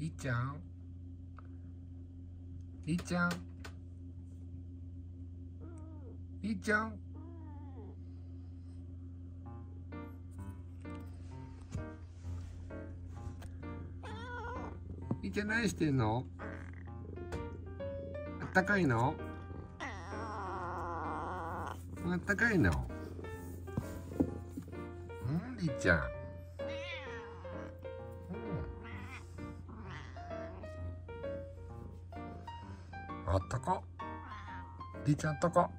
りっちゃん？りっちゃん？りっちゃん？りっちゃん何してんの？あったかいの？あったかいの？うんりっちゃん。あったか？りーちゃんあったか？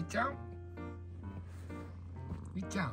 みっちゃん。みっちゃん